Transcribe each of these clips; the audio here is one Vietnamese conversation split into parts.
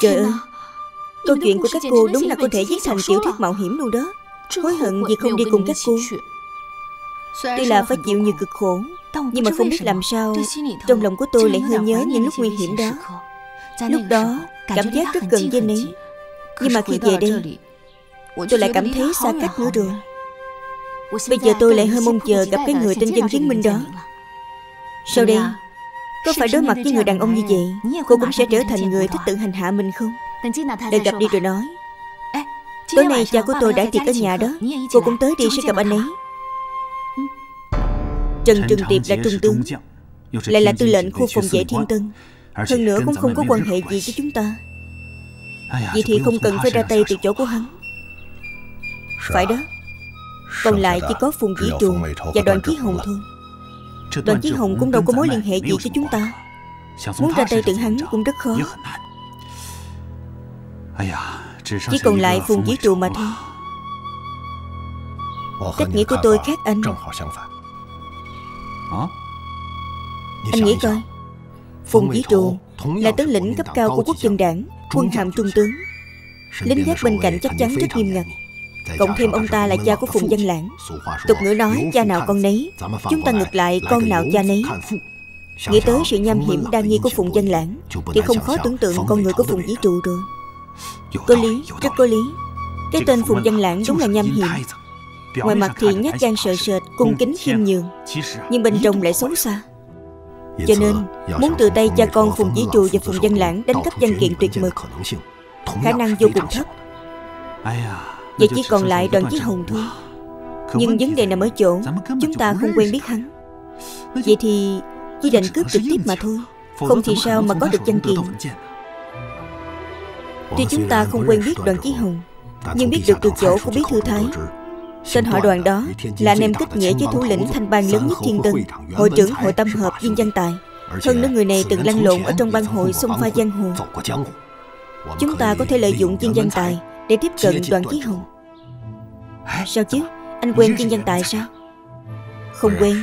Trời ơi. Câu chuyện của các cô đúng là có thể viết thành tiểu thuyết mạo hiểm luôn đó. Hối hận vì không đi cùng các cô. Tuy là phải chịu nhiều cực khổ Nhưng mà không biết làm sao. Trong lòng của tôi lại hơi nhớ những lúc nguy hiểm đó. Lúc đó cảm giác rất gần với ấy Nhưng mà khi về đây Tôi lại cảm thấy xa cách nữa rồi Bây giờ tôi lại hơi mong chờ gặp cái người tên dân chứng minh đó. Sau đây Có phải đối mặt với người đàn ông như vậy Cô cũng sẽ trở thành người thích tự hành hạ mình không? Đợi gặp đi rồi nói. Tối nay cha của tôi đã tiệc ở nhà đó. Cô cũng tới đi sẽ gặp anh ấy. Trần Trường Tiệp là trung tướng Lại là tư lệnh khu phòng vệ Thiên Tân. Hơn nữa cũng không có quan hệ gì với chúng ta. Vậy thì không cần phải ra tay từ chỗ của hắn. Phải đó. Còn lại chỉ có Phùng Vĩ Trù Và đoàn Chí Hồng thôi Đoàn Chí Hồng cũng đâu có mối liên hệ gì với chúng ta. Muốn ra tay từ hắn cũng rất khó. Chỉ còn lại Phùng Vĩ Trù mà thôi. Cách nghĩ của tôi khác anh. Anh nghĩ coi. Phùng Vĩ Trù là tướng lĩnh cấp cao của quốc dân đảng Quân hàm trung tướng. Lính gác bên cạnh chắc chắn rất nghiêm ngặt Cộng thêm ông ta là cha của Phùng Văn Lãng. Tục ngữ nói cha nào con nấy Chúng ta ngược lại con nào cha nấy. Nghĩ tới sự nham hiểm đa nghi của Phùng Văn Lãng Thì không khó tưởng tượng con người của Phùng Vĩ Trụ rồi Có lý, rất có lý Cái tên Phùng Văn Lãng đúng là nham hiểm. Ngoài mặt thì nhát gan sợ sệt Cung kính khiêm nhường. Nhưng bên trong lại xấu xa. Cho nên muốn từ tay cha con Phùng Vĩ Trụ và Phùng Văn Lãng Đánh cắp văn kiện tuyệt mật Khả năng vô cùng thấp Vậy chỉ còn lại đoàn chí hồng thôi. Nhưng vấn đề nằm ở chỗ Chúng ta không quen biết hắn. Vậy thì chỉ định cướp trực tiếp mà thôi. Không thì sao mà có được văn kiện Tuy chúng ta không quen biết đoàn chí hồng Nhưng biết được từ chỗ của bí thư thái. Tên họ đoàn đó là anh em kết nghĩa với thủ lĩnh thanh bang lớn nhất thiên tân Hội trưởng hội tâm hợp viên văn tài. Hơn nữa người này từng lăn lộn ở trong bang hội xông pha giang hồ Chúng ta có thể lợi dụng viên văn tài Để tiếp cận đoàn chí hồng Sao chứ? Anh quen viên văn tài sao? Không quen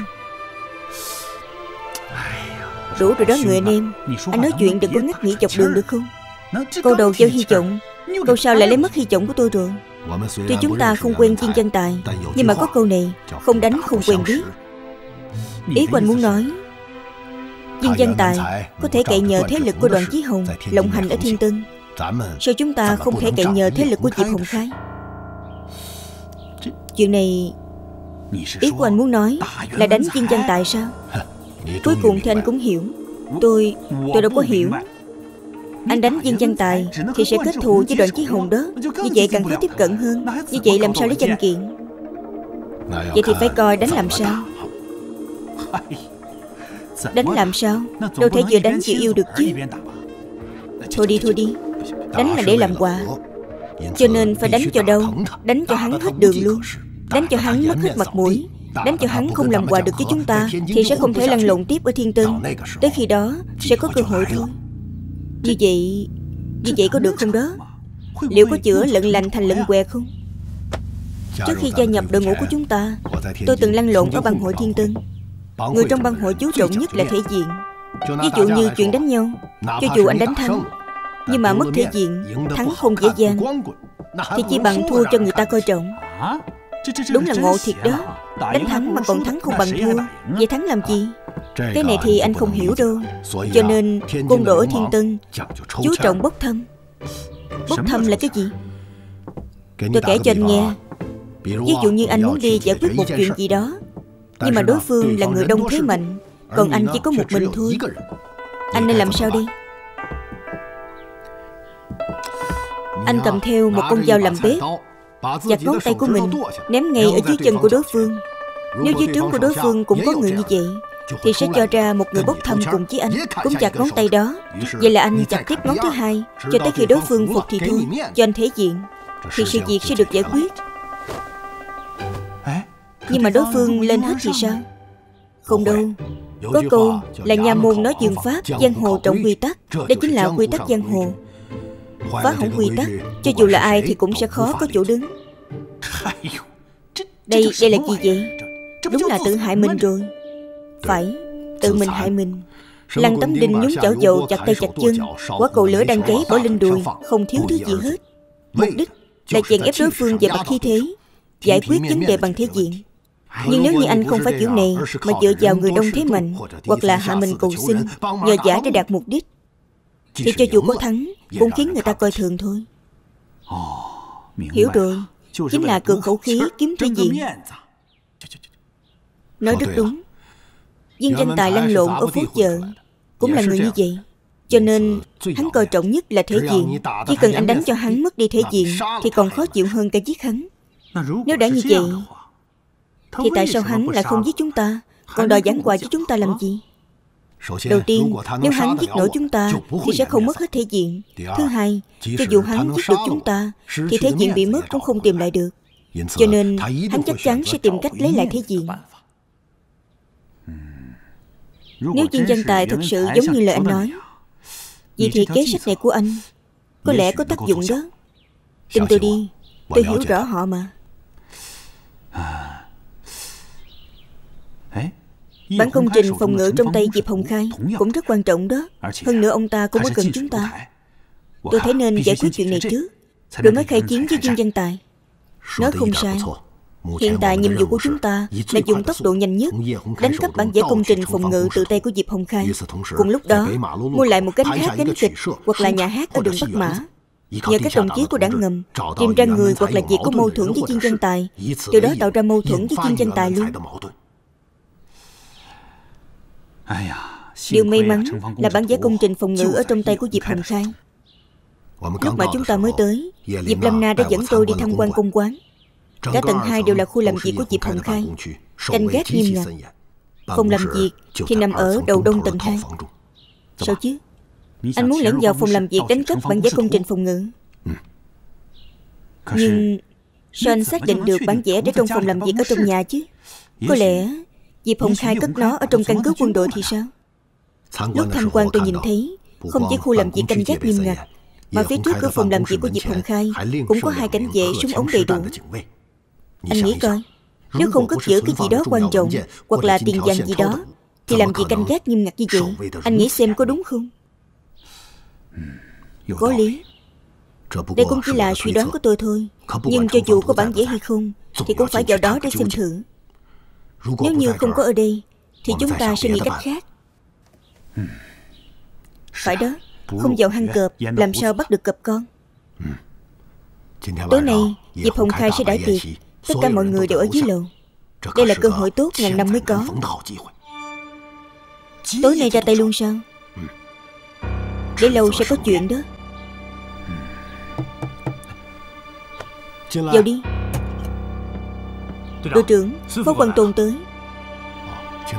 Đủ rồi đó người anh em. Anh nói chuyện đừng có ngắt nghỉ dọc đường được không? Câu đầu gieo hy vọng. Câu sau lại lấy mất hy vọng của tôi rồi. Tuy chúng ta không quen viên chân tài. Nhưng mà có câu này Không đánh không quen biết. Ý của anh muốn nói Viên danh tài có thể cậy nhờ thế lực của đoàn Chí Hồng lộng hành ở Thiên Tân Sao chúng ta không thể cậy nhờ thế lực của Diệp Hồng Khai Chuyện này Ý của anh muốn nói Là đánh viên danh tài sao? Cuối cùng thì anh cũng hiểu. Tôi, tôi đâu có hiểu. Anh đánh viên văn tài Thì sẽ kết thù với đoàn chí hồng đó. Như vậy càng khó tiếp cận hơn. Như vậy làm sao lấy danh kiện? Vậy thì phải coi đánh làm sao? Đánh làm sao? Đâu thể vừa đánh vừa yêu được chứ. Thôi đi thôi đi Đánh là để làm quà. Cho nên phải đánh cho đâu Đánh cho hắn hết đường luôn. Đánh cho hắn mất hết mặt mũi. Đánh cho hắn không làm quà được với chúng ta, Thì sẽ không thể lăn lộn tiếp ở Thiên Tân. Tới khi đó, sẽ có cơ hội thôi. Như vậy Như vậy có được không đó? Liệu có chữa lận lành thành lận què không? Trước khi gia nhập đội ngũ của chúng ta, Tôi từng lăn lộn ở bang hội Thiên Tân. Người trong bang hội chú trọng nhất là thể diện. Ví dụ như chuyện đánh nhau. Cho dù anh đánh thắng nhưng mà mất thể diện Thắng không dễ dàng. Thì chỉ bằng thua cho người ta coi trọng. Đúng là ngộ thiệt đó. Đánh thắng mà còn thắng không bằng thua. Vậy thắng làm gì? Cái này thì anh không hiểu đâu. Cho nên côn đồ ở Thiên Tân Chú trọng bốc thăm. Bốc thăm là cái gì? Tôi kể cho anh nghe. Ví dụ như anh muốn đi giải quyết một chuyện gì đó Nhưng mà đối phương là người đông thế mạnh Còn anh chỉ có một mình thôi. Anh nên làm sao đi Anh cầm theo một con dao làm bếp, Chặt ngón tay của mình, Ném ngay ở dưới chân của đối phương. Nếu dưới trướng của đối phương cũng có người như vậy, Thì sẽ cho ra một người bốc thăm cùng với anh, Cũng chặt ngón tay đó. Vậy là anh chặt tiếp ngón thứ hai, Cho tới khi đối phương phục thì thôi, Cho anh thể diện, Thì sự việc sẽ được giải quyết. Nhưng mà đối phương lên hết thì sao? Không đâu. Có câu là nhà môn nói dường pháp, Giang hồ trọng quy tắc Đây chính là quy tắc giang hồ. Phá hỏng quy tắc Cho dù là ai thì cũng sẽ khó có chỗ đứng. Đây, đây là gì vậy Đúng là tự hại mình rồi. Phải, tự mình hại mình. Lăng tấm đinh nhúng chảo dầu chặt tay chặt chân Quả cầu lửa đang cháy bỏ lên đùi Không thiếu thứ gì hết. Mục đích là chèn ép đối phương về mặt khí thế Giải quyết vấn đề bằng thế diện. Nhưng nếu như anh không phải kiểu này Mà dựa vào người đông thế mạnh Hoặc là hạ mình cầu xin Nhờ giả để đạt mục đích Thì cho dù có thắng Cũng khiến người ta coi thường thôi. Hiểu rồi. Chính là cường khẩu khí kiếm thể diện Nói rất đúng. Viên tranh tài lăn lộn ở phố chợ Cũng là người như vậy. Cho nên hắn coi trọng nhất là thể diện. Chỉ cần anh đánh cho hắn mất đi thể diện Thì còn khó chịu hơn cả giết hắn. Nếu đã như vậy Thì tại sao hắn lại không giết chúng ta? Còn đòi giảng quà với chúng ta làm gì Đầu tiên, nếu hắn giết nổi chúng ta Thì sẽ không mất hết thể diện。Thứ hai, cho dù hắn giết được chúng ta Thì thể diện bị mất cũng không tìm lại được。Cho nên hắn chắc chắn sẽ tìm cách lấy lại thể diện。Nếu viên danh tài thật sự giống như lời anh nói Vậy thì kế sách này của anh Có lẽ có tác dụng đó。Tin tôi đi Tôi hiểu rõ họ mà Bản công trình phòng ngự trong tay Diệp Hồng Khai Cũng rất quan trọng đó Hơn nữa ông ta cũng có cần chúng ta Tôi thấy nên giải quyết chuyện này trước Rồi mới khai chiến với viên danh tài Nói không sai Hiện tại nhiệm vụ của chúng ta là dùng tốc độ nhanh nhất đánh cắp bản vẽ công trình phòng ngự tự tay của Diệp Hồng Khai. Cùng lúc đó, mua lại một cánh hát gánh kịch hoặc là nhà hát ở đường Bắc Mã. Nhờ các đồng chí của đảng ngầm tìm ra người hoặc là việc có mâu thuẫn với chuyên dân tài, từ đó tạo ra mâu thuẫn với chuyên dân tài luôn. Điều may mắn là bản vẽ công trình phòng ngự ở trong tay của Diệp Hồng Khai. Lúc mà chúng ta mới tới, Diệp Lâm Na đã dẫn tôi đi tham quan công quán. Cả tầng 2 đều là khu làm việc của Diệp Hồng Khai Canh gác nghiêm ngặt Phòng làm việc thì nằm ở đầu đông tầng 2 Sao chứ? Anh muốn lẻn vào phòng làm việc đánh cắp bản vẽ công trình phòng ngự. Nhưng Sao anh xác định được bản vẽ để trong phòng làm việc ở trong nhà chứ Có lẽ Diệp Hồng Khai cất nó ở trong căn cứ quân đội thì sao? Lúc tham quan tôi nhìn thấy Không chỉ khu làm việc canh gác nghiêm ngặt Mà phía trước cửa phòng làm việc của Diệp Hồng Khai Cũng có hai cảnh vệ súng ống đầy đủ. anh nghĩ coi Nếu không cất giữ cái gì đó quan trọng Hoặc là tiền vàng gì đó Thì làm gì canh gác nghiêm ngặt như vậy Anh nghĩ xem có đúng không Có lý Đây cũng chỉ là suy đoán của tôi thôi Nhưng cho dù có bản vẽ hay không? Thì cũng phải vào đó. để xem thử Nếu như không có ở đây Thì chúng ta sẽ nghĩ cách khác. Phải đó Không vào hang cọp Làm sao bắt được cọp con? Tối nay Diệp Hồng Khai sẽ đãi tiệc. Tất cả mọi người đều ở dưới lầu. Đây là cơ hội tốt ngàn năm mới có. Tối nay ra tay luôn sao? Để lâu sẽ có chuyện đó. Vào đi Đội trưởng Phó Văn Tôn tới.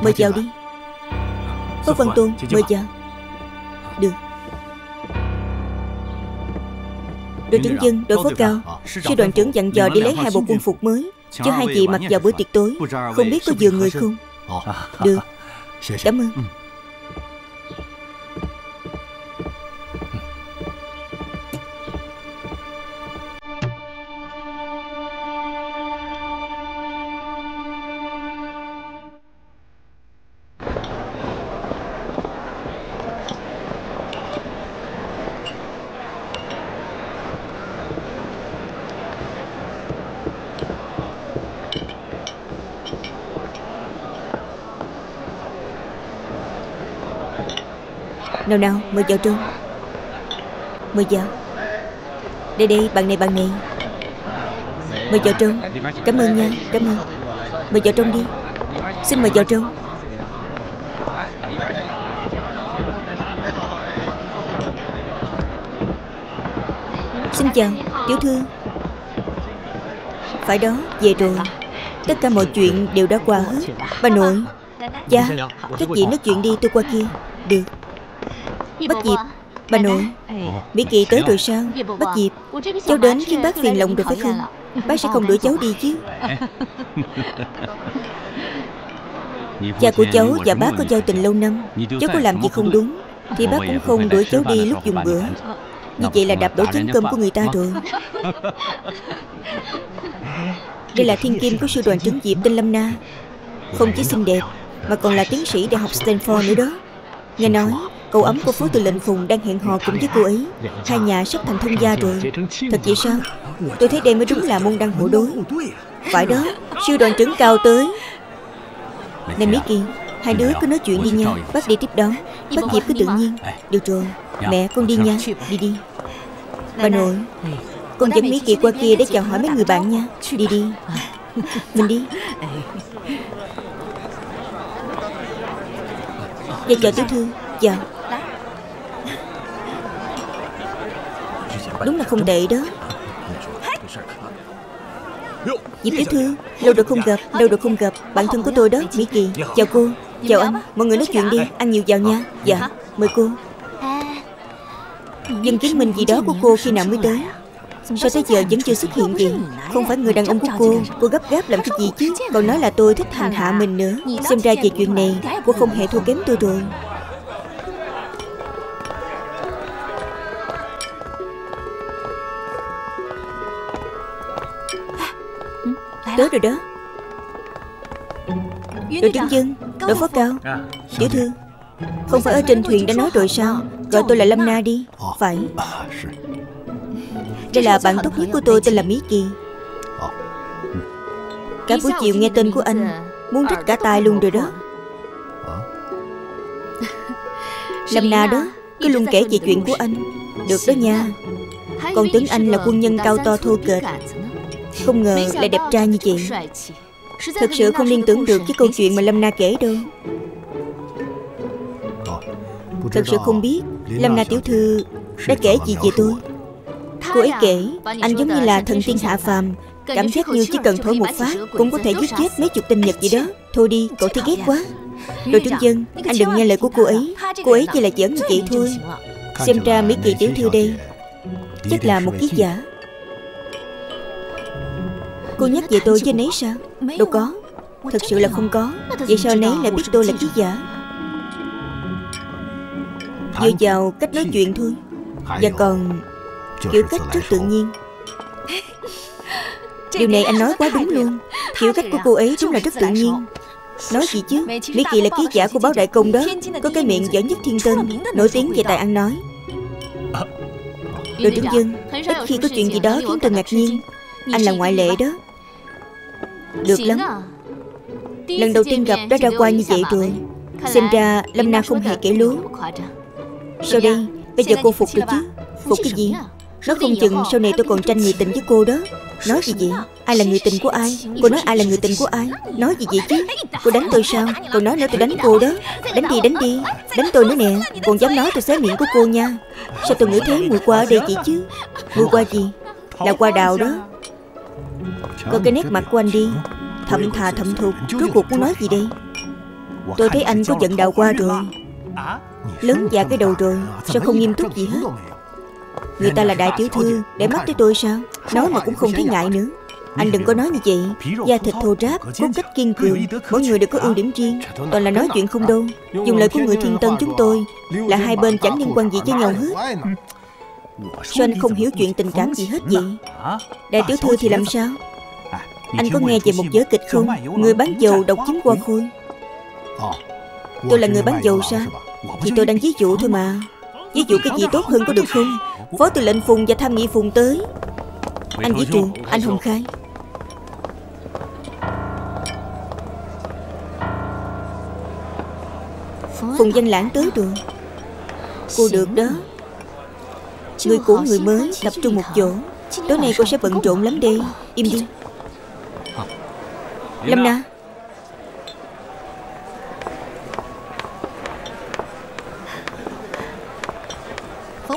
Mời vào đi. Phó Văn Tôn mời vào Được. Đội trưởng dân, đội phó cao. Sư đoàn trưởng dặn dò đi lấy hai bộ quân phục mới. Cho hai chị mặc vào bữa tiệc tối. Không biết có vừa người không? Được. Cảm ơn Nào nào, mời vào trong. Mời vào. Đây đây, bạn này bạn này. Mời vào trong. Cảm ơn nha, Cảm ơn. Mời vào trong đi. Xin mời vào trong. Xin chào, Tiểu thư. Phải đó, Về rồi. Tất cả mọi chuyện đều đã qua hết. Bà nội. Cha, Các chị nói chuyện đi, tôi qua kia. Được. Bất Diệp Bà nội Mỹ Kỳ tới rồi sao Bất Diệp Cháu đến khiến bác phiền lòng rồi phải không Bác sẽ không đuổi cháu đi chứ Cha của cháu và bác có giao tình lâu năm Cháu có làm gì không đúng Thì bác cũng không đuổi cháu đi lúc dùng bữa Như vậy là đạp đổ chén cơm của người ta rồi Đây là thiên kim của sư đoàn trấn Diệp tên Lâm Na Không chỉ xinh đẹp Mà còn là tiến sĩ đại học Stanford nữa đó Nghe nói Cậu ấm của Phó Tư lệnh Phùng đang hẹn hò cùng với cô ấy. Hai nhà sắp thành thông gia rồi. Thật vậy sao? Tôi thấy đây mới đúng là môn đăng hộ đối. Phải đó, Sư đoàn trưởng cao tới. Này Mickey Hai đứa cứ nói chuyện đi nha. Bác đi tiếp đón. Bác Diệp cứ tự nhiên. Được rồi, Mẹ con đi nha. Đi đi. Bà nội, Con dẫn Mickey qua kia để chào hỏi mấy người bạn nha. Đi đi. Mình đi. Dạ chào tiểu thư. Dạ. Đúng là không tệ đó. Diệp tiểu thư, Lâu rồi không gặp, Lâu rồi không gặp. Bạn thân của tôi đó, Mỹ Kỳ. Chào cô. Chào anh. Mọi người nói chuyện đi. Ăn nhiều vào nha. Dạ Mời cô. Dân chứng minh gì đó của cô khi nào mới tới? Sao tới giờ vẫn chưa xuất hiện gì Không phải người đàn ông của cô. Cô gấp gáp làm cái gì chứ? Còn nói là tôi thích hành hạ mình nữa. Xem ra về chuyện này, Cô không hề thua kém tôi rồi. Tới rồi đó. Đội trưởng dân Đội phó cao Tiểu thư Không phải ở trên thuyền đã nói rồi sao? Gọi tôi là Lâm Na đi Phải. Đây là bạn tốt nhất của tôi tên là Mỹ Kỳ. Cả buổi chiều nghe tên của anh Muốn rách cả tai luôn rồi đó. Lâm Na đó Cứ luôn kể về chuyện của anh. Được đó nha. Còn tưởng anh là quân nhân cao to thô kệch Không ngờ lại đẹp trai như vậy Thật sự không liên tưởng được cái câu chuyện mà Lâm Na kể đâu. Thật sự không biết Lâm Na tiểu thư đã kể gì về tôi. Cô ấy kể Anh giống như là thần tiên hạ phàm Cảm giác như chỉ cần thổi một phát Cũng có thể giết chết mấy chục tinh nhật gì đó. Thôi đi, cậu thấy ghét quá. Đội trưởng dân, anh đừng nghe lời của cô ấy. Cô ấy chỉ là giỡn như vậy thôi. Xem ra Mỹ Kỳ tiểu thư đây Chắc là một ký giả Cô nhắc về tôi với nấy sao? Đâu có. Thật sự là không có. Vậy sao nấy lại biết tôi là ký giả? Dựa vào cách nói chuyện thôi. Và còn Kiểu cách rất tự nhiên. Điều này anh nói quá đúng luôn. Kiểu cách của cô ấy đúng là rất tự nhiên. Nói gì chứ? Mỹ Kỳ là ký giả của báo Đại Công đó. Có cái miệng giỏi nhất thiên tân Nổi tiếng về tài ăn nói. Đội trưởng dân Ít khi có chuyện gì đó khiến tôi ngạc nhiên. Anh là ngoại lệ đó Được lắm. Lần đầu tiên gặp đã ra qua như vậy rồi. Xem ra Lâm Na không hề kể lố Sao đây Bây giờ cô phục được chứ. Phục cái gì? Nói không chừng sau này tôi còn tranh người tình với cô đó. Nói gì vậy? Ai là người tình của ai? Cô nói ai là người tình của ai? Nói gì vậy chứ? Cô đánh tôi sao? Còn nói nữa tôi đánh cô đó. Đánh đi đánh đi. Đánh tôi nữa nè. Còn dám nói tôi xé miệng của cô nha. Sao tôi ngửi thấy mùi qua ở đây chị chứ Mùi qua gì Là qua đào đó có cái nét mặt của anh đi. Thậm thà thậm thục Rốt cuộc muốn nói gì đây? Tôi thấy anh có giận đào qua rồi. Lớn già cái đầu rồi, Sao không nghiêm túc gì hết? Người ta là đại tiểu thư, Để mắt tới tôi sao? Nói mà cũng không thấy ngại nữa. Anh đừng có nói như vậy. Da thịt thô ráp, Cốt cách kiên cường. Mỗi người đều có ưu điểm riêng. Toàn là nói chuyện không đâu. Dùng lời của người thiên tân chúng tôi Là hai bên chẳng liên quan gì với nhau hết. Sao anh không hiểu chuyện tình cảm gì hết vậy. Đại tiểu thư thì làm sao? Anh có nghe về một giới kịch không? Người bán dầu độc chiếm qua khôi. Tôi là người bán dầu sao? Thì tôi đang ví dụ thôi mà. Ví dụ cái gì tốt hơn có được không? Phó tư lệnh Phùng và tham nghị Phùng tới. Anh Vĩ Trường, anh Hồng Khai. Phùng danh lãng tới rồi. Cô được đó Người cũ người mới tập trung một chỗ Tối nay cô sẽ bận rộn lắm đây Im đi Lâm Na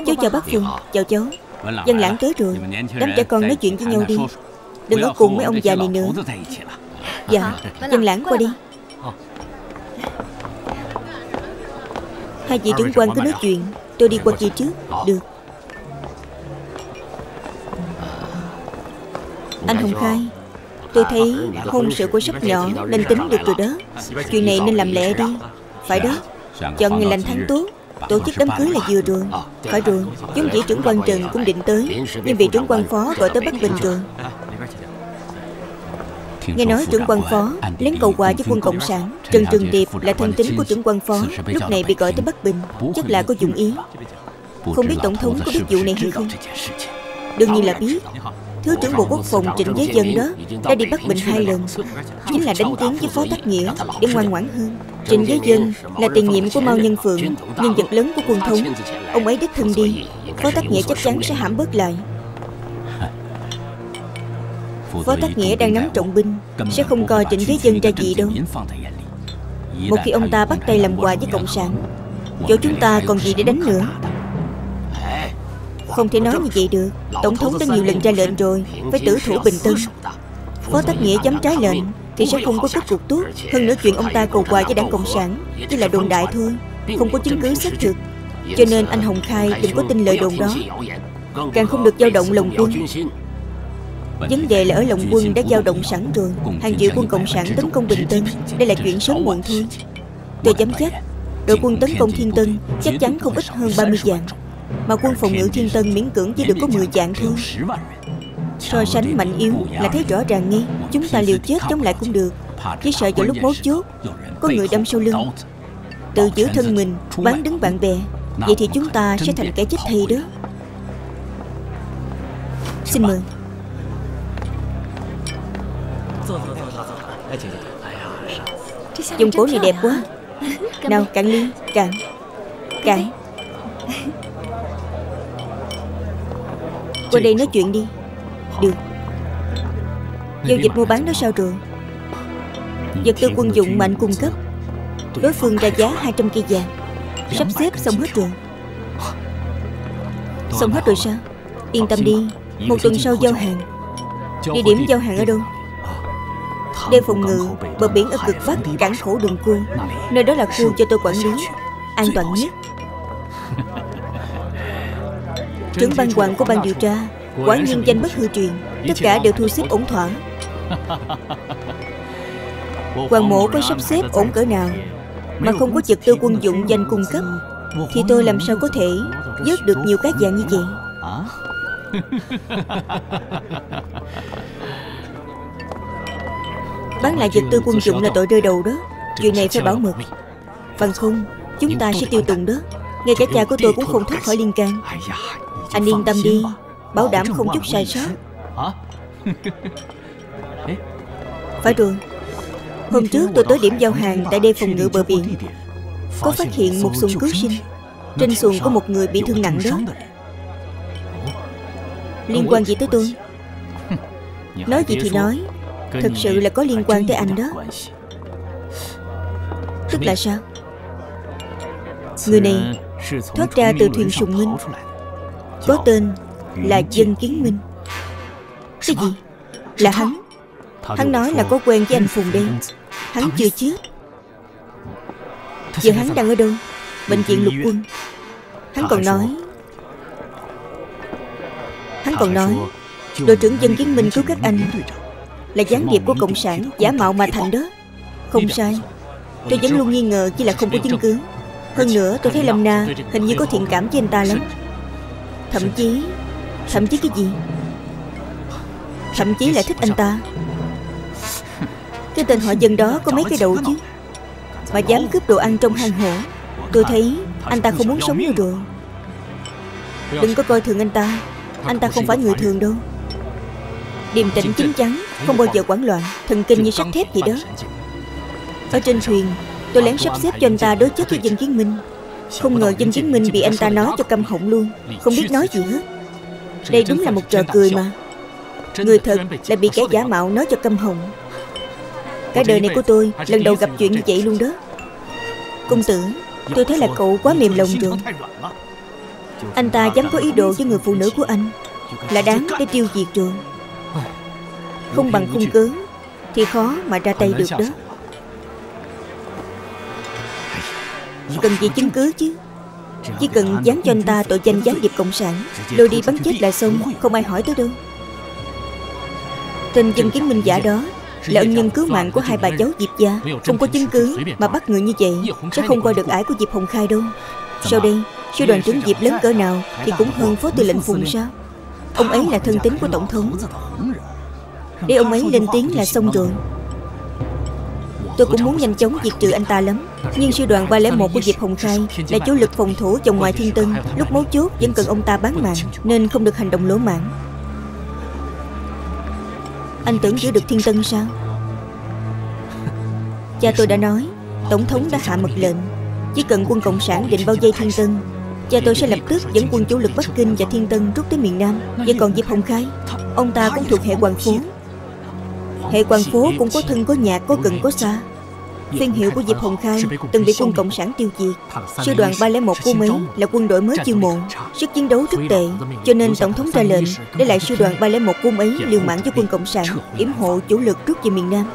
Chú chào bác Phùng Chào cháu Dân lãng tới rồi Đám trẻ con nói chuyện với nhau đi Đừng có cùng mấy ông già này nữa Dạ Dân lãng qua đi Hai vị trưởng quan cứ nói chuyện Tôi đi qua kia trước Được Anh Hồng Khai Tôi thấy hôn sự của sắp nhỏ Nên tính được rồi đó. Chuyện này nên làm lẹ đi. Phải đó. Chọn ngày lành tháng tốt Tổ chức đám cưới là vừa rồi. Phải rồi. Chúng vị trưởng quan Trần cũng định tới. Nhưng vị trưởng quan phó gọi tới Bắc Bình rồi. Nghe nói trưởng quan phó Lén cầu quà với quân Cộng sản. Trần Trường Điệp là thân tín của trưởng quan phó. Lúc này bị gọi tới Bắc Bình. Chắc là có dụng ý. Không biết Tổng thống có biết vụ này hay không? Đương nhiên là biết Thứ trưởng Bộ Quốc phòng Trịnh Giới Dân đó Đã đi Bắc Bình hai lần. Chính là đánh tiếng với Phó Tắc Nghĩa Để ngoan ngoãn hơn. Trịnh Giới Dân là tiền nhiệm của Mao Nhân Phượng, Nhân vật lớn của quân thống. Ông ấy đích thân đi. Phó Tắc Nghĩa chắc chắn sẽ hãm bớt lại. Phó Tắc Nghĩa đang nắm trọng binh, Sẽ không coi Trịnh Giới Dân ra gì đâu. Một khi ông ta bắt tay làm quà với Cộng sản, Chỗ chúng ta còn gì để đánh nữa? Không thể nói như vậy được. Tổng thống đã nhiều lần ra lệnh rồi, Phải tử thủ Bình Tân Phó Tất Nghĩa dám trái lệnh, Thì sẽ không có kết cục tốt. Hơn nữa chuyện ông ta cầu quà với đảng Cộng sản, Chỉ là đồn đại thôi, Không có chứng cứ xác thực. Cho nên anh Hồng Khai đừng có tin lời đồn đó. Càng không được dao động lòng quân. Vấn đề là ở lòng quân đã dao động sẵn rồi. Hàng triệu quân Cộng sản tấn công Bình Tân, Đây là chuyện sớm muộn thôi. Tôi dám chắc, Đội quân tấn công Thiên Tân chắc chắn không ít hơn 30 vạn. Mà quân phòng ngự Thiên Tân miễn cưỡng chỉ được có 10 dạng thương So sánh mạnh yếu là thấy rõ ràng ngay, Chúng ta liều chết chống lại cũng được. Chỉ sợ vào lúc mấu chốt, Có người đâm sau lưng. Tự giữ thân mình Bán đứng bạn bè, Vậy thì chúng ta sẽ thành kẻ chết thay đó. Xin mời. Dùng cổ này đẹp quá. Nào, cạn ly, Cạn. Cạn. Qua đây nói chuyện đi. Được. Giao dịch mua bán đó sao rồi? Vật tư quân dụng mạnh cung cấp. Đối phương ra giá 200 cây vàng. Sắp xếp xong hết rồi. Xong hết rồi sao? Yên tâm đi. Một tuần sau giao hàng. Địa điểm giao hàng ở đâu? Đê phòng ngự Bờ biển ở cực Bắc Cảng khổ đường cua. Nơi đó là khu cho tôi quản lý An toàn nhất Trưởng ban quản của ban điều tra Quả nhiên danh bất hư truyền Tất cả đều thu xếp ổn thỏa. Hoàng mộ có sắp xếp ổn cỡ nào? Mà không có trật tư quân dụng danh cung cấp Thì tôi làm sao có thể Vớt được nhiều cát vàng như vậy? Bán lại vật tư quân dụng là tội rơi đầu đó. Chuyện này phải bảo mật. Bằng không Chúng ta sẽ tiêu tùng đó. Ngay cả cha của tôi cũng không thoát khỏi liên can Anh yên tâm đi Bảo đảm không chút sai sót. Phải rồi. Hôm trước tôi tới điểm giao hàng Tại đê phòng ngự bờ biển. Có phát hiện một xuồng cứu sinh. Trên xuồng có một người bị thương nặng đó. Liên quan gì tới tôi? Nói gì thì nói. Thật sự là có liên quan tới anh đó. Tức là sao? Người này thoát ra từ thuyền sùng minh Có tên là Dân Kiến Minh. Cái gì? Là hắn. Hắn nói là có quen với anh Phùng đây Hắn chưa chết. Giờ hắn đang ở đâu? Bệnh viện lục quân. Hắn còn nói. Hắn còn nói Đội trưởng Dân Kiến Minh cứu các anh Là gián điệp của Cộng sản Giả mạo mà thành đó. Không sai. Tôi vẫn luôn nghi ngờ chỉ là không có chứng cứ. Hơn nữa tôi thấy Lâm Na Hình như có thiện cảm với anh ta lắm Thậm chí Thậm chí cái gì? Thậm chí là thích anh ta. Cái tên họ dân đó có mấy cái đầu chứ? Mà dám cướp đồ ăn trong hang hổ, Tôi thấy anh ta không muốn sống nữa rồi. Đừng có coi thường anh ta Anh ta không phải người thường đâu. Điềm tĩnh chính chắn, Không bao giờ quảng loạn, Thần kinh như sắt thép vậy đó. Ở trên thuyền, Tôi lén sắp xếp cho anh ta đối chất với dân kiến minh. Không ngờ dân kiến minh bị anh ta nói cho câm họng luôn. Không biết nói gì hết. Đây đúng là một trò cười mà. Người thật là bị kẻ giả mạo. nói cho câm họng. Cả đời này của tôi Lần đầu gặp chuyện như vậy luôn đó. Công tử Tôi thấy là cậu quá mềm lòng rồi. Anh ta dám có ý đồ với người phụ nữ của anh. Là đáng để tiêu diệt rồi. Không bằng không cớ Thì khó mà ra tay được đó Cần gì chứng cứ chứ. Chỉ cần dán cho anh ta tội danh gián điệp cộng sản Lôi đi bắn chết là xong, Không ai hỏi tới đâu. Tên dân kiến minh giả đó, Là ân nhân cứu mạng của hai bà cháu Diệp gia. Không có chứng cứ mà bắt người như vậy, Sẽ không qua được ải của Diệp Hồng Khai đâu. Sau đây, Sư đoàn trưởng Diệp lớn cỡ nào Thì cũng hơn phó tư lệnh Phùng sao? Ông ấy là thân tín của Tổng thống. Để ông ấy lên tiếng là xong rồi. Tôi cũng muốn nhanh chóng diệt trừ anh ta lắm. Nhưng sư đoàn 301 của Diệp Hồng Khai Là chủ lực phòng thủ trong ngoài thiên tân. Lúc mấu chốt, vẫn cần ông ta bán mạng, Nên không được hành động lỗ mãn Anh tưởng giữ được thiên tân sao? Cha tôi đã nói, Tổng thống đã hạ mật lệnh. Chỉ cần quân Cộng sản định bao vây thiên tân, Cha tôi sẽ lập tức dẫn quân chủ lực Bắc Kinh và Thiên Tân rút tới miền Nam. Vậy còn Diệp Hồng Khai, Ông ta cũng thuộc hệ hoàng Phú. Hệ quan phố cũng có thân có nhạc có gần, có xa. Phiên hiệu của Diệp Hồng Khai từng bị quân Cộng sản tiêu diệt. Sư đoàn 301 của Mỹ là quân đội mới chiêu mộ, Sức chiến đấu rất tệ, Cho nên Tổng thống ra lệnh để lại sư đoàn 301 của Mỹ liều mạng với quân Cộng sản, yểm hộ chủ lực rút về miền Nam.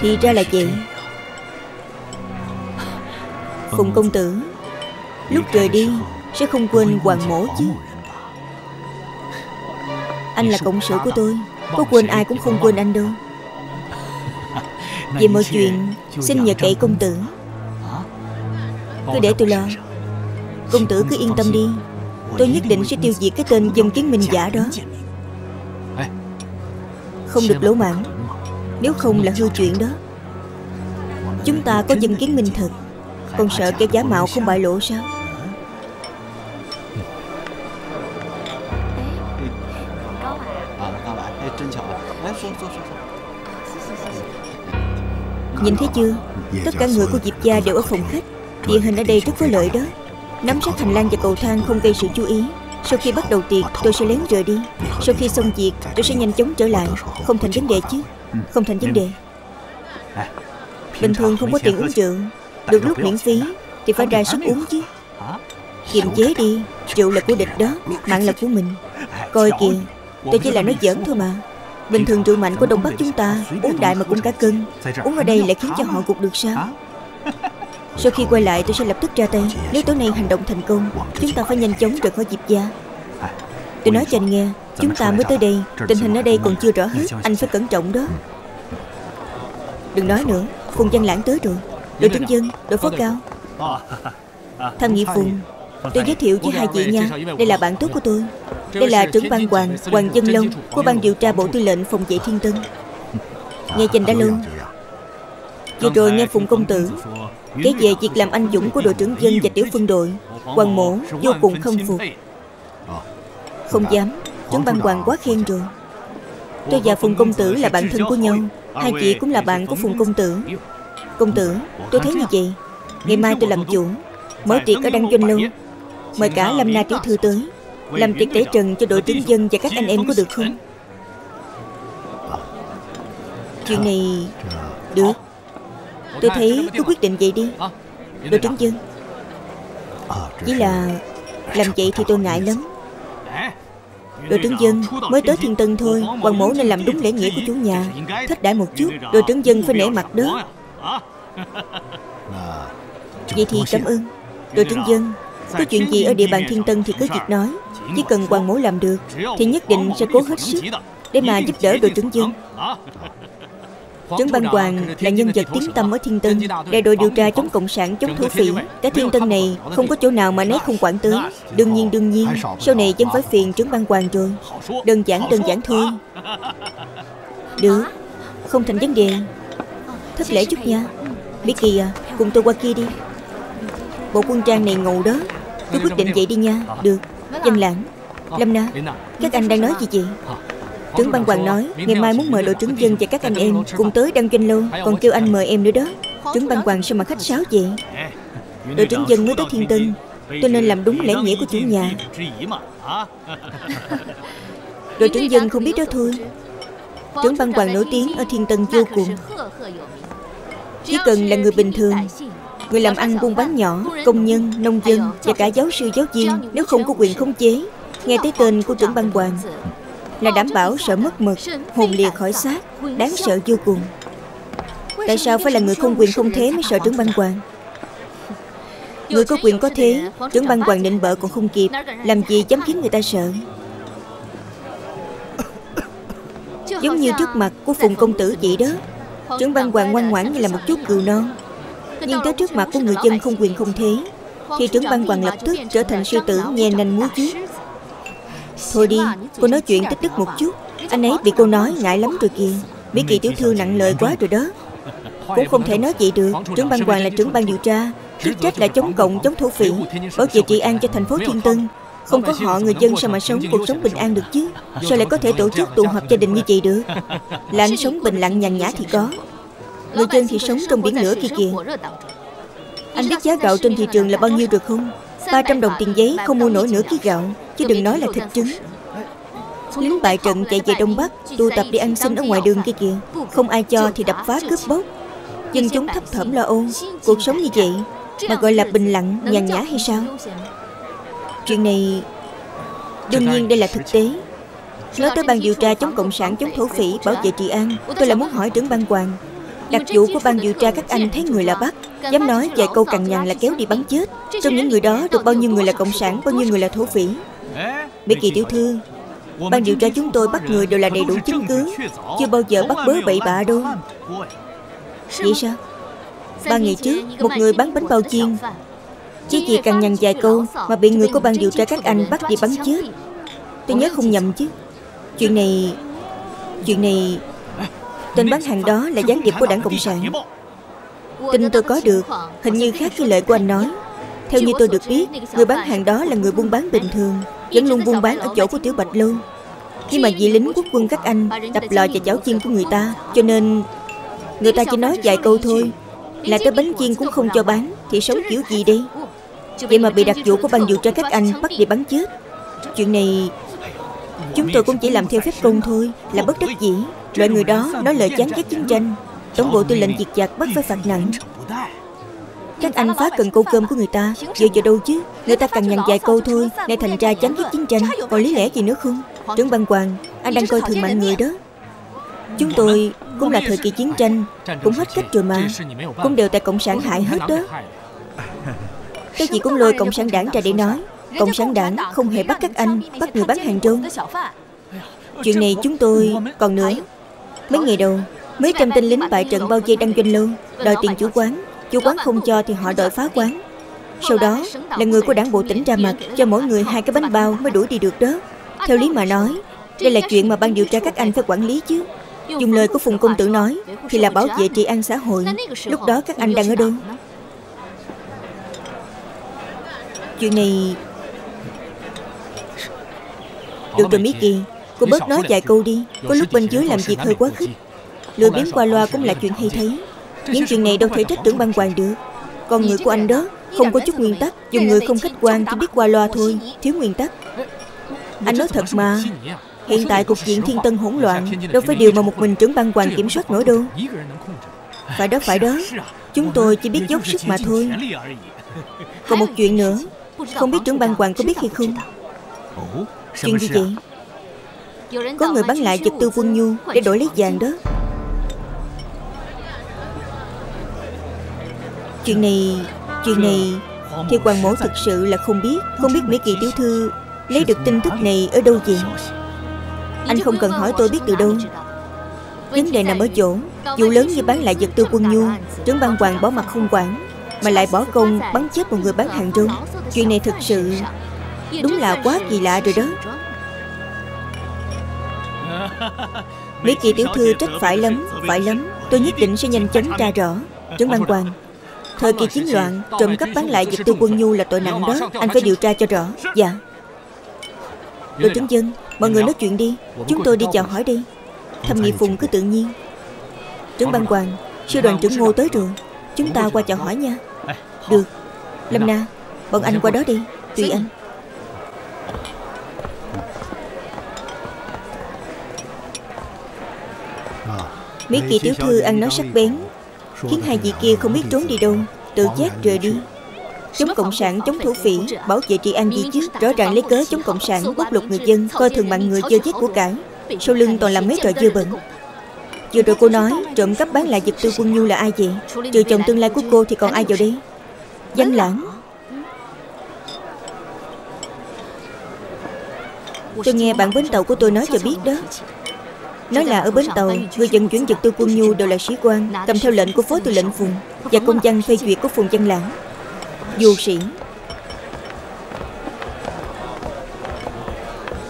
Thì ra là vậy. Phùng công tử, Lúc rời đi, Sẽ không quên hoàng mổ chứ anh là cộng sự của tôi. Có quên ai cũng không quên anh đâu. Về mọi chuyện Xin nhờ kệ công tử. Cứ để tôi lo. Công tử cứ yên tâm đi. Tôi nhất định sẽ tiêu diệt cái tên dân kiến minh giả đó. Không được lỗ mãn Nếu không là hư chuyện đó. Chúng ta có dân kiến minh thật. Còn sợ kẻ giả mạo không bại lộ sao Nhìn thấy chưa? Tất cả người của Diệp gia đều ở phòng khách. Địa hình ở đây rất có lợi đó. Nắm sát hành lang và cầu thang không gây sự chú ý. Sau khi bắt đầu tiệc, tôi sẽ lén rời đi. Sau khi xong việc, tôi sẽ nhanh chóng trở lại. Không thành vấn đề chứ? Không thành vấn đề. Bình thường không có tiền uống rượu. Được lúc miễn phí, Thì phải ra sức uống chứ. Kiềm chế đi. Rượu là của địch đó, Mạng là của mình. Coi kìa, Tôi chỉ là nói giỡn thôi mà. Bình thường rượu mạnh của Đông Bắc chúng ta Uống đại mà cũng cả cân. Uống ở đây lại khiến cho họ gục được sao? Sau khi quay lại tôi sẽ lập tức ra tay. Nếu tối nay hành động thành công Chúng ta phải nhanh chóng rời khỏi Diệp gia Tôi nói cho anh nghe Chúng ta mới tới đây. Tình hình ở đây còn chưa rõ hết. Anh phải cẩn trọng đó. Đừng nói nữa. Phùng Văn Lãng tới rồi. Đội trưởng dân Đội phó cao. Tham nghị Phùng Tôi giới thiệu với hai chị nha. Đây là bạn tốt của tôi. Đây là trưởng ban hoàng Hoàng Dân Long Của ban điều tra bộ tư lệnh phòng vệ thiên tân. Nghe trình đã luôn Vừa rồi nghe Phùng Công Tử Kể về việc làm anh dũng của đội trưởng dân và tiểu phân đội. Hoàng mổ vô cùng khâm phục. Không dám. Trưởng ban hoàng quá khen rồi. Tôi và Phùng Công Tử là bạn thân của nhau. Hai chị cũng là bạn của Phùng Công Tử. Công Tử, Tôi thấy như vậy. Ngày mai tôi làm chủ. Mở tiệc ở Đăng Doanh Lâu. Mời cả Lâm Na tiểu thư tới làm tiệc tẩy trần cho đội trưởng dân và các anh em có được không? Chuyện này Được. Tôi thấy cứ quyết định vậy đi. Đội trưởng dân. Chỉ là Làm vậy thì tôi ngại lắm. Đội trưởng dân mới tới thiên tân thôi, Hoàng mẫu nên làm đúng lễ nghĩa của chủ nhà. Thích đãi một chút, Đội trưởng dân phải nể mặt đó. Vậy thì cảm ơn, Đội trưởng dân. Có chuyện gì ở địa bàn thiên tân thì cứ việc nói. Chỉ cần hoàng mẫu làm được, Thì nhất định sẽ cố hết sức Để mà giúp đỡ đội trưởng Dương. Trấn Ban Hoàng là nhân vật tiếng tâm ở Thiên Tân. Đại đội điều tra chống cộng sản, chống thổ phỉ Cả Thiên Tân này không có chỗ nào mà nấy không quản tới. Đương nhiên đương nhiên, Sau này vẫn phải phiền Trấn Ban Hoàng rồi. Đơn giản đơn giản thôi. Được. Không thành vấn đề. Thất lễ chút nha. Biết kìa à? Cùng tôi qua kia đi. Bộ quân trang này ngầu đó. Cứ quyết định vậy đi nha. Được. Dân lãng. Lâm Na Các anh đang nói gì vậy? Trưởng ban hoàng nói Ngày mai muốn mời đội trưởng dân và các anh em Cùng tới đăng kinh lâu Còn kêu anh mời em nữa đó. Trưởng ban hoàng sao mà khách sáo vậy? Đội trưởng dân mới tới thiên tân Tôi nên làm đúng lễ nghĩa của chủ nhà. Đội trưởng dân không biết đó thôi. Trưởng ban hoàng nổi tiếng ở thiên tân vô cùng. Chỉ cần là người bình thường Người làm ăn buôn bán nhỏ, công nhân, nông dân và cả giáo sư giáo viên nếu không có quyền khống chế. Nghe tới tên của trưởng ban hoàng Là đảm bảo sợ mất mực, hồn lìa khỏi xác, đáng sợ vô cùng. Tại sao phải là người không quyền không thế mới sợ trưởng ban hoàng? Người có quyền có thế Trưởng ban hoàng định bợ còn không kịp Làm gì dám khiến người ta sợ? Giống như trước mặt của Phùng Công Tử vậy đó Trưởng ban hoàng ngoan ngoãn như là một chút cừu non nhưng tới trước mặt của người dân không quyền không thế Thì trưởng ban hoàng lập tức trở thành sư tử nhè nanh múa chiếc Thôi đi Cô nói chuyện tích đức một chút. Anh ấy bị cô nói ngại lắm rồi kìa. Mỹ Kỳ tiểu thư nặng lời quá rồi đó. Cũng không thể nói vậy được. Trưởng ban hoàng là trưởng ban điều tra. Chức trách là chống cộng, chống thổ phỉ Bảo vệ trị an cho thành phố Thiên Tân. Không có họ người dân sao mà sống cuộc sống bình an được chứ? Sao lại có thể tổ chức tụ họp gia đình như vậy được? Là anh sống bình lặng nhàn nhã thì có. Người dân thì sống trong biển lửa kia kìa. Anh biết giá gạo trên thị trường là bao nhiêu được không? 300 đồng tiền giấy không mua nổi nửa ký gạo Chứ đừng nói là thịt trứng. Lính bại trận chạy về Đông Bắc Tụ tập đi ăn xin ở ngoài đường kia kìa. Không ai cho thì đập phá cướp bóc. Dân chúng thấp thỏm lo ôn Cuộc sống như vậy Mà gọi là bình lặng, nhàn nhã hay sao? Chuyện này Đương nhiên đây là thực tế. Nói tới ban điều tra chống cộng sản, chống thổ phỉ, bảo vệ trị an Tôi là muốn hỏi trưởng ban hoàng Đặc vụ của ban điều tra các anh thấy người là bắt Dám nói vài câu cằn nhằn là kéo đi bắn chết. Trong những người đó được bao nhiêu người là cộng sản Bao nhiêu người là thổ phỉ? Mỹ Kỳ tiểu thư Ban điều tra chúng tôi bắt người đều là đầy đủ chứng cứ Chưa bao giờ bắt bớ bậy bạ đâu. Vậy sao? Ba ngày trước Một người bán bánh bao chiên. Chỉ vì cằn nhằn vài câu Mà bị người của ban điều tra các anh bắt đi bắn chết. Tôi nhớ không nhầm chứ. Chuyện này Chuyện này Tên bán hàng đó là gián điệp của đảng Cộng sản. Tin tôi có được, Hình như khác với lời của anh nói. Theo như tôi được biết, Người bán hàng đó là người buôn bán bình thường, Vẫn luôn buôn bán ở chỗ của Tiểu Bạch Lâu. Nhưng mà vì lính quốc quân các anh Đập lò và chảo chiên của người ta, Cho nên Người ta chỉ nói vài câu thôi. Là tới bánh chiên cũng không cho bán, Thì sống kiểu gì đây? Vậy mà bị đặc vụ của ban điều tra các anh Bắt đi bắn chết. Chuyện này, Chúng tôi cũng chỉ làm theo phép công thôi, Là bất đắc dĩ. Loại người đó nói lời chán ghét chiến tranh. Tổng bộ tư lệnh diệt giặc bắt phải phạt nặng. Các anh phá cần câu cơm của người ta Dựa vào đâu chứ? Người ta cần nhằn vài câu thôi Nay thành ra chán ghét chiến tranh. Còn lý lẽ gì nữa không? Trưởng ban hoàng Anh đang coi thường mạnh người đó. Chúng tôi cũng là thời kỳ chiến tranh Cũng hết cách rồi mà. Cũng đều tại Cộng sản hại hết đó. Cái gì cũng lôi Cộng sản đảng ra để nói Cộng sản đảng không hề bắt các anh Bắt người bán hàng rong Chuyện này chúng tôi Còn nữa Mấy ngày đầu Mấy trăm tên lính bại trận bao vây đăng doanh lâu Đòi tiền chủ quán. Chủ quán không cho thì họ đòi phá quán. Sau đó là người của đảng bộ tỉnh ra mặt Cho mỗi người hai cái bánh bao mới đuổi đi được đó. Theo lý mà nói Đây là chuyện mà ban điều tra các anh phải quản lý chứ. Dùng lời của Phùng Công Tử nói Thì là bảo vệ trị an xã hội. Lúc đó các anh đang ở đâu? Chuyện này Được rồi Mickey Cô bớt nói vài câu đi Có lúc bên dưới làm việc hơi quá khích Lừa biến qua loa cũng là chuyện hay thấy Những chuyện này đâu thể trách tưởng ban hoàng được Con người của anh đó Không có chút nguyên tắc Dùng người không khách quan chỉ biết qua loa thôi Thiếu nguyên tắc Anh nói thật mà Hiện tại cục diện thiên tân hỗn loạn Đâu phải điều mà một mình trưởng ban hoàng kiểm soát nổi đâu Phải đó phải đó Chúng tôi chỉ biết dốc sức mà thôi Còn một chuyện nữa Không biết trưởng ban hoàng có biết hay không Chuyện gì vậy có người bán lại vật tư quân nhu Để đổi lấy vàng đó. Chuyện này Chuyện này Thì Hoàng mổ thực sự là không biết Không biết Mỹ Kỳ tiểu thư Lấy được tin tức này ở đâu vậy? Anh không cần hỏi tôi biết từ đâu. Vấn đề nằm ở chỗ, Vụ lớn như bán lại vật tư quân nhu, Trưởng ban hoàng bỏ mặt không quản, Mà lại bỏ công bắn chết một người bán hàng rong. Chuyện này thực sự Đúng là quá kỳ lạ rồi đó. Mỹ Kỳ tiểu thư trách phải lắm Phải lắm. Tôi nhất định sẽ nhanh chóng tra rõ. Trấn ban hoàng Thời kỳ chiến loạn, Trộm cắp bán lại dịch tư quân nhu là tội nặng đó. Anh phải điều tra cho rõ. Dạ. Đội trưởng dân, Mọi người nói chuyện đi. Chúng tôi đi chào hỏi đi. Thâm nghị phùng cứ tự nhiên. Trấn ban hoàng Sư đoàn trưởng ngô tới rồi. Chúng ta qua chào hỏi nha. Được. Lâm Na, Bọn anh qua đó đi. Tùy anh. Mỹ Kỳ tiểu thư ăn nói sắc bén Khiến hai vị kia không biết trốn đi đâu Tự giác rời đi Chống cộng sản, chống thổ phỉ, bảo vệ trị an gì chứ Rõ ràng lấy cớ chống cộng sản, bóc lột người dân Coi thường mạng người dơ chết của cải. Sau lưng toàn làm mấy trò dơ bẩn. Vừa rồi cô nói trộm cắp bán lại vật tư quân nhu là ai vậy? Trừ chồng tương lai của cô thì còn ai vào đây Danh lãng Tôi nghe bạn bến tàu của tôi nói cho biết đó Nói là ở bến tàu, Người vận chuyển vật tư quân nhu đều là sĩ quan, Cầm theo lệnh của phó tư lệnh Phùng Và công văn phê duyệt của Phùng Văn Lãng. Dù sĩ.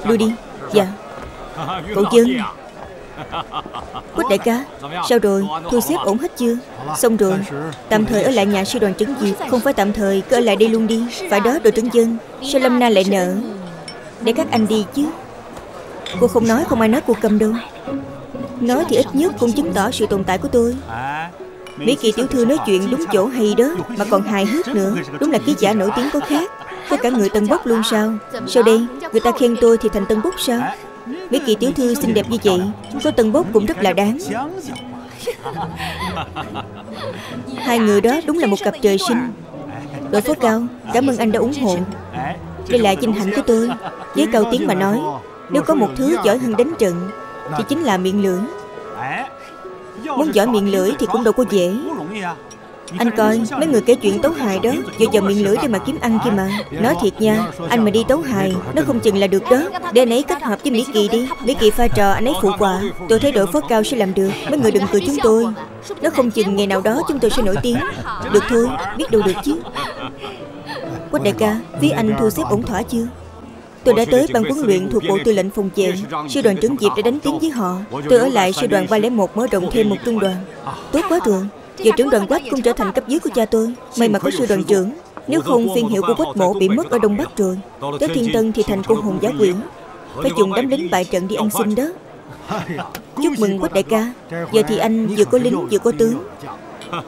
Lui đi. Dạ. Cậu dân. Quách đại ca, Sao rồi? Thu xếp ổn hết chưa? Xong rồi. Tạm thời ở lại nhà sư đoàn trấn diệt, Không phải tạm thời, Cứ ở lại đây luôn đi. Phải đó, đội trưởng dân. Sao Lâm Na lại nợ? Để các anh đi chứ. Cô không nói, không ai nói cô cầm đâu. Nói thì ít nhất cũng chứng tỏ sự tồn tại của tôi. Mỹ Kỳ tiểu thư nói chuyện đúng chỗ hay đó, Mà còn hài hước nữa. Đúng là ký giả nổi tiếng có khác. Có cả người tân bốc luôn sao? Sao đây, Người ta khen tôi thì thành tân bốc sao? Mỹ Kỳ tiểu thư xinh đẹp như vậy, Có tân bốc cũng rất là đáng. Hai người đó đúng là một cặp trời sinh. Đội phố cao, Cảm ơn anh đã ủng hộ. Đây là vinh hạnh của tôi. Với cao tiếng mà nói, Nếu có một thứ giỏi hơn đánh trận thì chính là miệng lưỡi. Muốn giỏi miệng lưỡi thì cũng đâu có dễ. Anh coi, mấy người kể chuyện tấu hài đó, Giờ giờ miệng lưỡi để mà kiếm ăn kia mà. Nói thiệt nha, Anh mà đi tấu hài, Nó không chừng là được đó. Để anh ấy kết hợp với Mỹ Kỳ đi. Mỹ Kỳ pha trò, anh ấy phụ quả Tôi thấy đội phó cao sẽ làm được. Mấy người đừng cười chúng tôi. Nó không chừng ngày nào đó chúng tôi sẽ nổi tiếng. Được thôi, Biết đâu được chứ. Quách đại ca, Phía anh thu xếp ổn thỏa chưa? Tôi đã tới ban huấn luyện thuộc Bộ Tư lệnh Phòng vệ. Sư đoàn trưởng Diệp đã đánh tiếng với họ Tôi ở lại sư đoàn 301 mở rộng thêm một trung đoàn. Tốt quá rồi Giờ trưởng đoàn Quách cũng trở thành cấp dưới của cha tôi. May mà có sư đoàn trưởng. Nếu không phiên hiệu của Quách mộ bị mất ở Đông Bắc rồi Tới Thiên Tân thì thành cô hồn giá quyển Phải dùng đám lính bại trận đi ăn xin đó. Chúc mừng Quách đại ca Giờ thì anh vừa có lính vừa có tướng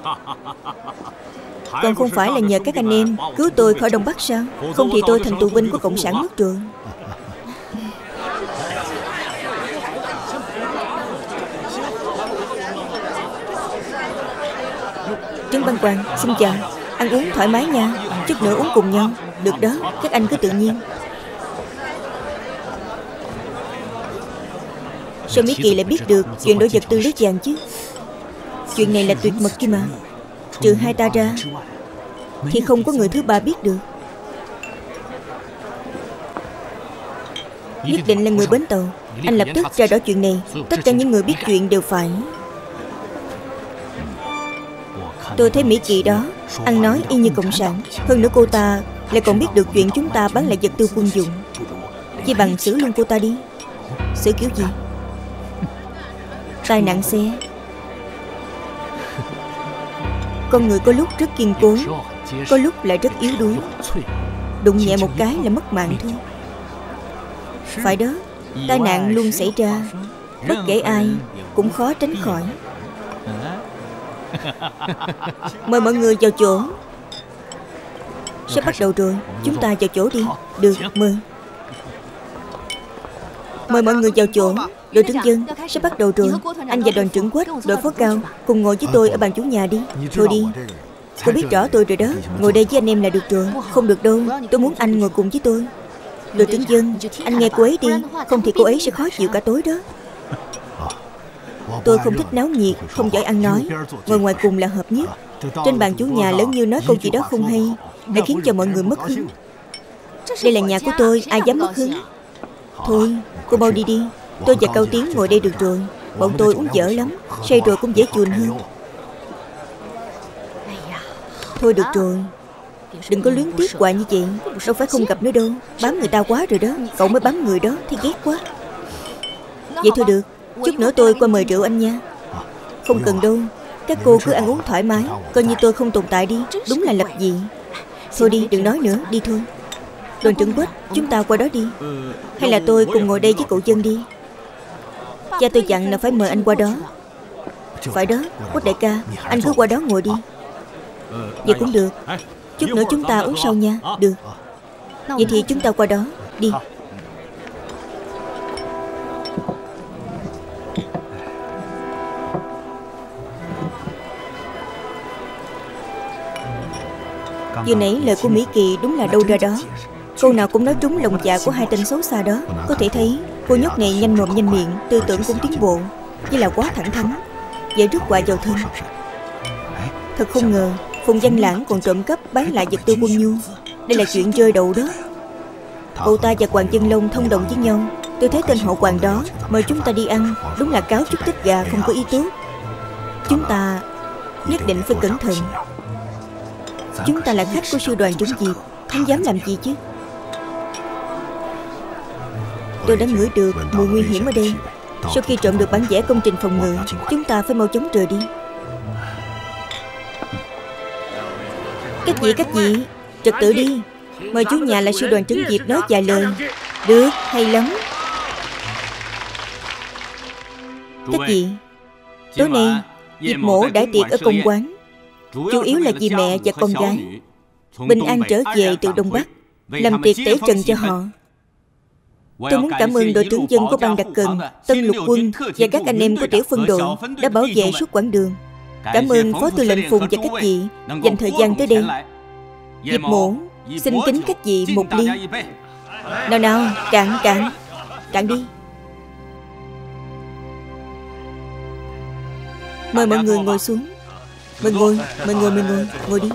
còn không phải là nhờ các anh em Cứu tôi khỏi Đông Bắc sao Không thì tôi thành tù binh của Cộng sản mất rồi Trấn Văn Quang Xin chào. Ăn uống thoải mái nha. Chút nữa uống cùng nhau. Được đó Các anh cứ tự nhiên. Sao Mỹ Kỳ lại biết được Chuyện đổi vật tư lưới vàng chứ? Chuyện này là tuyệt mật kia mà Trừ hai ta ra, Thì không có người thứ ba biết được. Nhất định là người bến tàu. Anh lập tức tra rõ chuyện này. Tất cả những người biết chuyện đều phải. Tôi thấy Mỹ chị đó, Ăn nói y như cộng sản. Hơn nữa cô ta lại còn biết được chuyện chúng ta bán lại vật tư quân dụng. Chỉ bằng xử luôn cô ta đi. Xử kiểu gì? Tai nạn xe. Con người có lúc rất kiên cố Có lúc lại rất yếu đuối. Đụng nhẹ một cái là mất mạng thôi. Phải đó Tai nạn luôn xảy ra Bất kể ai Cũng khó tránh khỏi. Mời mọi người vào chỗ. Sắp bắt đầu rồi Chúng ta vào chỗ đi. Được mời. Mời mọi người vào chỗ Đội trưởng dân Sắp bắt đầu rồi. Anh và đoàn trưởng quách, Đội phó cao, Cùng ngồi với tôi ở bàn chủ nhà đi. Thôi đi. Cô biết rõ tôi rồi đó. Ngồi đây với anh em là được rồi. Không được đâu. Tôi muốn anh ngồi cùng với tôi. Đội trưởng dân, Anh nghe cô ấy đi. Không thì cô ấy sẽ khó chịu cả tối đó. Tôi không thích náo nhiệt, Không giỏi ăn nói. Ngồi ngoài cùng là hợp nhất. Trên bàn chủ nhà lớn như nói câu gì đó không hay, Đã khiến cho mọi người mất hứng. Đây là nhà của tôi, Ai dám mất hứng? Thôi, cô mau đi đi. Tôi và Cao Tiến ngồi đây được rồi. Bọn tôi uống dở lắm, Say rồi cũng dễ chuồn hơn. Thôi được rồi. Đừng có luyến tiếc hoài như vậy. Đâu phải không gặp nữa đâu. Bám người ta quá rồi đó. Cậu mới bám người đó Thì ghét quá. Vậy thôi được. Chút nữa tôi qua mời rượu anh nha. Không cần đâu. Các cô cứ ăn uống thoải mái. Coi như tôi không tồn tại đi. Đúng là lập dị. Thôi đi, đừng nói nữa. Đi thôi. Đoàn trưởng quách, Chúng ta qua đó đi. Hay là tôi cùng ngồi đây với cậu dân đi. Cha tôi dặn là phải mời anh qua đó. Phải đó Quách đại ca, Anh cứ qua đó ngồi đi. Vậy cũng được. Chút nữa chúng ta uống sau nha. Được. Vậy thì chúng ta qua đó. Đi. Vừa nãy lời của Mỹ Kỳ đúng là đâu ra đó. Câu nào cũng nói trúng lòng dạ của hai tên xấu xa đó. Có thể thấy cô nhóc này nhanh mồm nhanh miệng, Tư tưởng cũng tiến bộ Như là quá thẳng thắn, Dễ rước quả giàu thân. Thật không ngờ, Phùng Danh Lãng còn trộm cắp bán lại vật tư quân nhu. Đây là chuyện rơi đầu đó. Cô ta và Hoàng Chân Long thông đồng với nhau. Tôi thấy tên họ Hoàng đó, Mời chúng ta đi ăn, Đúng là cáo chút tích gà không có ý tốt Chúng ta nhất định phải cẩn thận. Chúng ta là khách của sư đoàn chúng diệp, Không dám làm gì chứ. Tôi đã ngửi được mùi nguy hiểm ở đây. Sau khi trộm được bản vẽ công trình phòng ngự Chúng ta phải mau chóng rời đi. Các vị các vị Trật tự đi. Mời chú nhà là sư đoàn trấn Diệp nói vài lời. Được hay lắm. Các vị Tối nay Diệp mổ đã tiệc ở công quán. Chủ yếu là vì mẹ và con gái. Bình an trở về từ Đông Bắc Làm tiệc tế trần cho họ Tôi muốn cảm ơn đội trưởng dân của ban đặc cần Tân lục quân Và các anh em của tiểu phân đội Đã bảo vệ suốt quãng đường. Cảm ơn Phó Tư lệnh Phùng và các vị Dành thời gian tới đây. Diệp mổ Xin kính các vị một ly. Nào nào cạn cạn Cạn đi. Mời mọi người ngồi xuống. Mời ngồi Mời ngồi mời ngồi Ngồi đi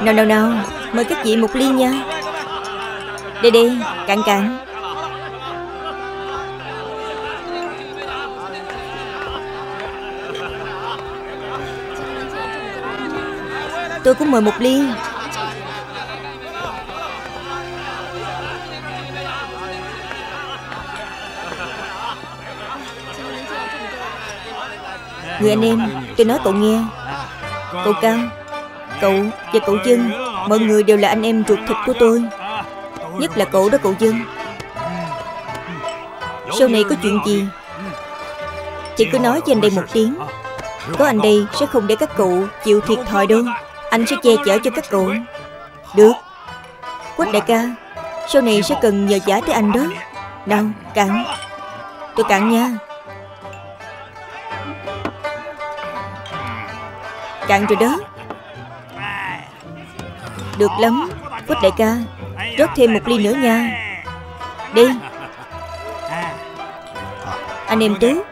Nào nào nào, Mời các vị một ly nha. Đi đi, Cạn cạn. Tôi cũng mời một ly. Người anh em, Tôi nói cậu nghe. Cậu Cao Cậu và cậu Dân, Mọi người đều là anh em ruột thịt của tôi. Nhất là cậu đó, cậu Dân. Sau này có chuyện gì Chị cứ nói cho anh đây một tiếng. Có anh đây sẽ không để các cậu chịu thiệt thòi đâu. Anh sẽ che chở cho các cậu. Được. Quách đại ca, Sau này sẽ cần nhờ giả tới anh đó. Nào, cạn. Tôi cạn nha. Cạn rồi đó. Được lắm Quách đại ca. Rót thêm một ly nữa nha. Đi. Anh em tứ,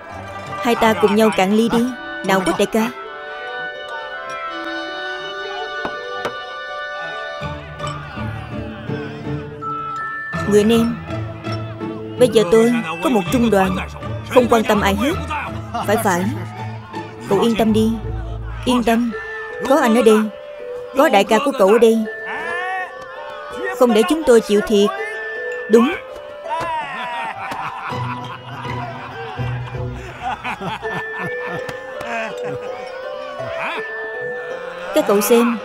Hai ta cùng nhau cạn ly đi. Nào Quách đại ca. Người anh em, Bây giờ tôi có một trung đoàn, Không quan tâm ai hết. Phải phải. Cậu yên tâm đi. Yên tâm. Có anh ở đây. Có đại ca của cậu ở đây. Không để chúng tôi chịu thiệt. Đúng. Các cậu xem.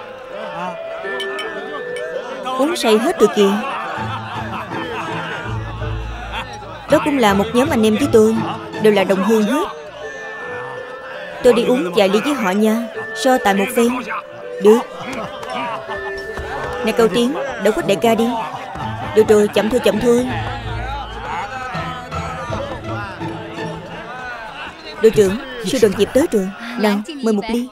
Uống say hết từ kìa. Đó cũng là một nhóm anh em với tôi. Đều là đồng hương hết. Tôi đi uống vài ly với họ nha. So tài một phen. Được. Nè câu tiếng Đỡ quách đại ca đi. Được rồi, chậm thôi chậm thôi. Đội trưởng Sư đoàn dịp tới rồi. Nào, mời một ly